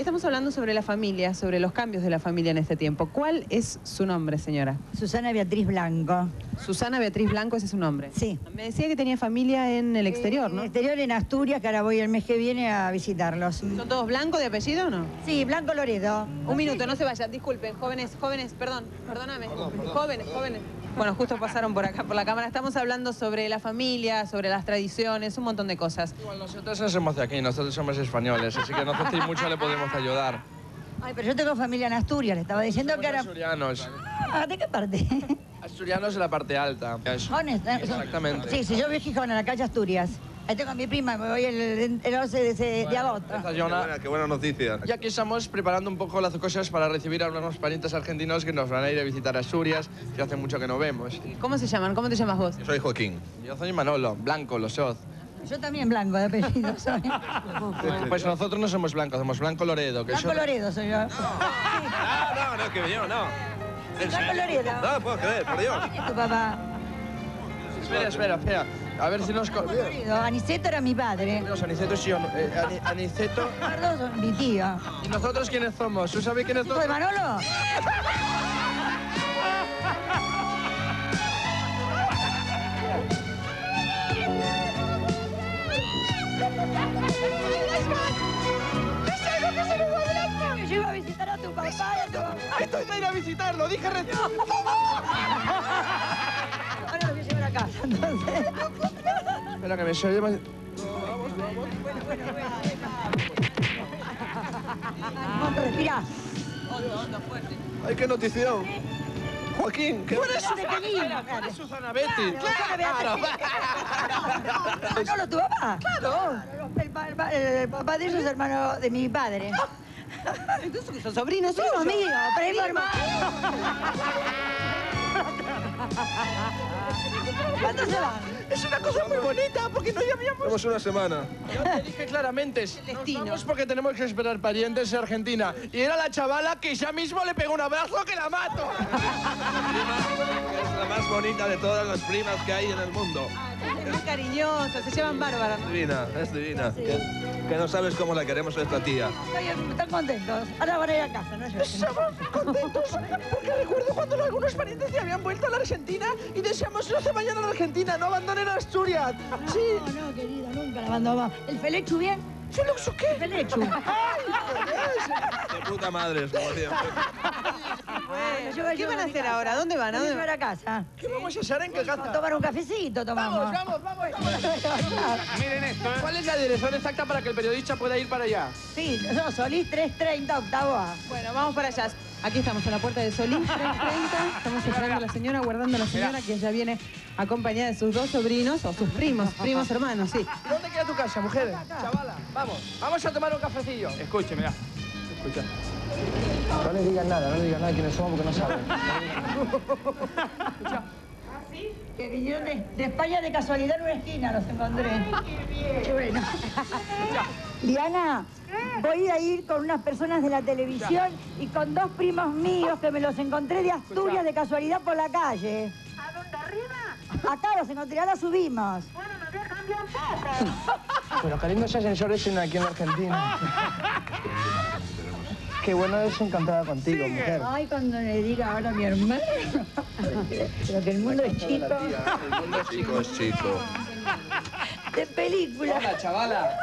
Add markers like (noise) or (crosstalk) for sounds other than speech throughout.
Estamos hablando sobre la familia, sobre los cambios de la familia en este tiempo. ¿Cuál es su nombre, señora? Susana Beatriz Blanco. Susana Beatriz Blanco, ese es su nombre. Sí. Me decía que tenía familia en el exterior, En ¿no? el exterior en Asturias, que ahora voy el mes que viene a visitarlos. ¿Son todos blancos de apellido o no? Sí, Blanco Loredo. Un minuto, no se vayan, disculpen, jóvenes, jóvenes, perdón, perdóname. Jóvenes, jóvenes. Bueno, justo pasaron por acá, por la cámara. Estamos hablando sobre la familia, sobre las tradiciones, un montón de cosas. Igual nosotros no somos de aquí, nosotros somos españoles, así que nosotros y mucho le podemos ayudar. Ay, pero yo tengo familia en Asturias, le estaba diciendo Somos que ahora... asturianos. Ah, ¿De qué parte? Asturianos de la parte alta. ¿eh? Exactamente. Sí, sí, yo vivo en Gijón, en la calle Asturias. Ahí tengo a mi prima, me voy el, el 11 de, ese- de agosto. Qué buena, qué buena noticia. Y aquí estamos preparando un poco las cosas para recibir a unos parientes argentinos que nos van a ir a visitar Asturias, que hace mucho que no vemos. ¿Cómo se llaman? ¿Cómo te llamas vos? Yo soy Joaquín. Yo soy Manolo, blanco, los soz. Yo también blanco de apellido soy. (laughs) Pues nosotros no somos blancos, somos Blanco Loredo. Que Blanco yo- Loredo soy yo. Ah, no, no, que yo no. Blanco Loredo. No, puedo creer, por Dios. ¿Quién es tu papá? Espera, espera, espera. A ver si nos... Aniceto era mi padre. Aniceto sí o no. Eh, Ani- Aniceto... Ricardo mi tío. ¿Y nosotros quiénes somos? ¿Tú sabes quiénes ¿Hijo de somos? Manolo? Que (laughs) yo iba a visitar a tu papá y a tu mamá. Estoy para ir a visitarlo, dije recién. (laughs) Lo casa, entonces. Espera que me soy más... Vamos, respirá. Ay, qué notición. Joaquín, qué. Susana Betty. Claro. Manolo, tu papá. Claro. El, pa- el pa- el papá de ellos es hermano de mi padre. Entonces, ¿son sobrinos mío, primo hermano. ¿Cuántos se van? Es una cosa muy bonita porque no llamamos. Tenemos una semana. Yo te dije claramente, nos destino. vamos porque tenemos que esperar parientes de Argentina. Y era la chavala que ya mismo le pegó un abrazo que la mato. Es la más bonita de todas las primas que hay en el mundo. Es muy cariñosa, se llevan bárbaras. ¿no? Divina, es divina. Que, que no sabes cómo la queremos a esta tía. Están contentos. Ahora van a ir a casa, ¿no? Estamos contentos porque recuerdo cuando algunos parientes ya habían vuelto a la Argentina y deseamos no se vayan a la Argentina, no abandonen Asturias. Sí. No, no, querido, nunca la abandonó. ¿El Felechu bien? ¿Yo lo qué? El Felechu. (laughs) De puta madre, como siempre. (laughs) Bueno, yo voy a ¿Qué van a hacer ahora? ¿Dónde van? ¿A Voy a dónde llevar a casa. ¿Qué vamos a hacer en qué A casa? tomar un cafecito, tomamos. Vamos, vamos, vamos. (laughs) Miren esto, ¿eh? ¿Cuál es la dirección exacta para que el periodista pueda ir para allá? Sí, no, Solís 330, octavo A. Bueno, vamos para allá. Aquí estamos en la puerta de Solís 330. Estamos esperando a la señora, guardando a la señora que ya viene acompañada de sus dos sobrinos o sus primos, primos hermanos, sí. ¿Dónde queda tu casa, mujer? Chavala, vamos. Vamos a tomar un cafecillo. Escuche, mirá. Escucha. No le digan nada, no le digan nada quiénes somos porque no saben. (laughs) Que vinieron de, de España de casualidad en una esquina, los encontré. qué bueno. Diana, voy a ir con unas personas de la televisión y con dos primos míos que me los encontré de Asturias de casualidad por la calle. ¿A dónde arriba? Acá los encontré, ahora subimos. Bueno, me voy a cambiar un poco. Pero lindos ascensores tienen aquí en la Argentina. (laughs) Qué bueno es encantada contigo, mujer. Ay, cuando le diga ahora a mi hermano. Pero que el mundo es chico. El mundo chico es chico. De película. Hola, chavala.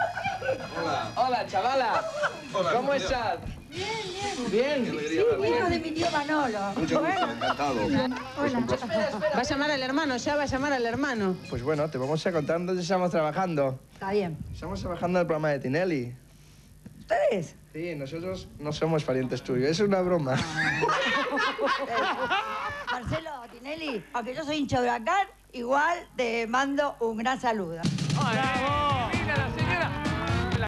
Hola. Hola, chavala. Hola, ¿Cómo tío. estás? Bien, bien. Alegría verme. Hijo de mi tío Manolo. Mucho gusto, encantado. Va a llamar al hermano, ya va a llamar al hermano. Pues bueno, te vamos a contar dónde estamos trabajando. Está bien. Estamos trabajando en el programa de Tinelli. ¿Ustedes? Sí, nosotros no somos parientes tuyos, es una broma. (laughs) Marcelo Tinelli, aunque yo soy hincha de Huracán, igual te mando un gran saludo. ¡Bravo!